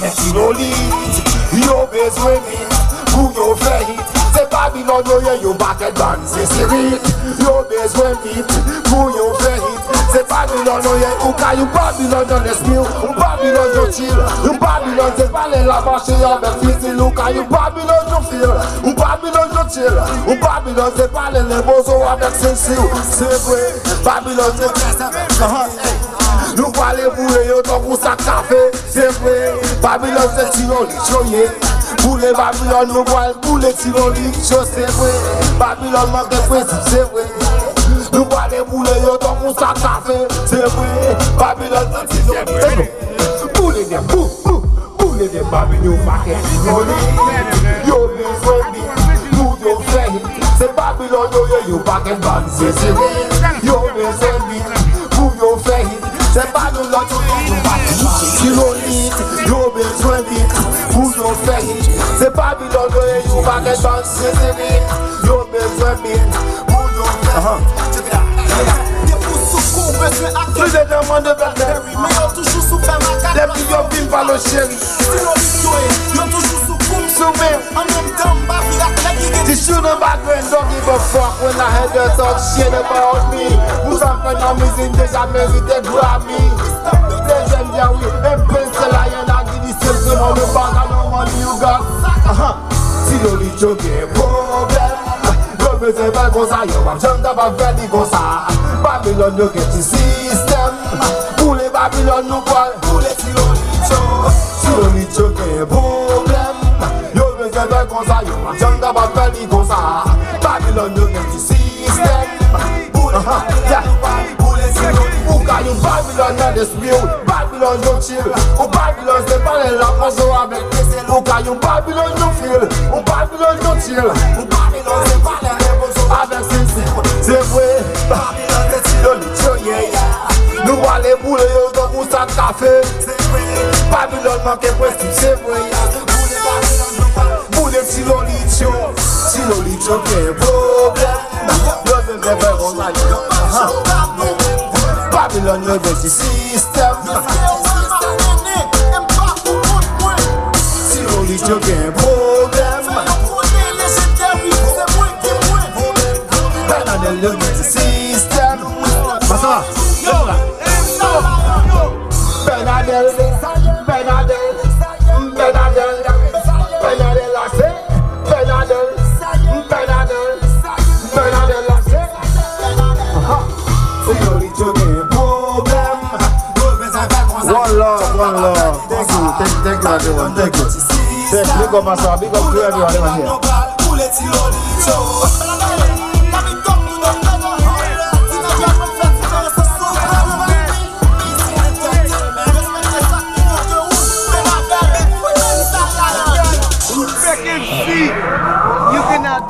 Mèk si nou li, yo bezwen mit Pou yo fè hit Se Babylon yo ye yo batè dan se sirit Yo bezwen mit pou yo fè hit Se Babylon yo ye ou ka yon Babylon yon esmil Yon Babylon yo chill Yon Babylon se pale la vache yon bel fisil Ou ka yon Babylon yo feel Yon Babylon yo chill Yon Babylon se pale le bozo avek sensil Se vwe, Babylon se kese, se hot, ey Nou wale boule yo to pou sa kafe Zepwe, Babylon se tiron li choye Boule Babylon nou wale boule tiron li cho Zepwe, Babylon manke kwezi Zepwe Nou wale boule yo to pou sa kafe Zepwe, Babylon se tiron li choye Boule de bou, bou, boule de Babylon manke tiron li Yo li zweni, nou yo flehi Se Babylon yo yo yo baken ban se Zepwe, yo Se Babylon yo ye yo baket ban Tiro li, yo bezwe mi Pou yo fe hit Se Babylon yo ye yo baget ban se se vwe Yo bezwe mi Pou yo fe hit Ye pou soukou bezwe akè Plus de deman de bel Me yo toujou sou fè makat Depi yo vin pa lo chéri Sino li yo e, yo toujou sou koum Soume An men dam ba vi ak lek yi The gen shoot in background don't give a fuck When I heard her talk shit about me. Who's up and I'm using déjà mérité Grammy Deuxième bien oui MP c'est la yen a dit c'est le mon le bag I know money you got. Aha Si yo li choke problem Yo beze bel kon sa Yo fè di kon sa Babylon yo get the system. Pou le Babylon nou kwal Pou le si yo li choke Si yo li choke problem. Yo beze bel kon sa Yo wap jem da despri ou Babylon yo chill. Ou Babylon se pale la panso avek Ou kay ou Babylon yo feel Ou Babylon yo chill. Ou Babylon se pale la panso avek sensil Se vwe Babylon se chill Yo li choye Nou wale boule yo do ou sa kafe Se vwe Babylon manke presti se vwe Boule Babylon nou pale Boule chill chilo li chill Chill Chilo li chill kebo Babylon yo get the system. Si yo li chill gen problem Bernadette yo get the system. Masa Bernadette Bernadette Bernadette Bernadette la se Bernadette Bernadette Bernadette la se Si yo li chill gen problem one love, one love. Thank you, thank, thank you everyone, thank you. Big up myself, big up to everyone here.